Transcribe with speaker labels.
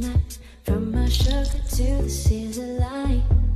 Speaker 1: tonight. From my sugar to the scissor line.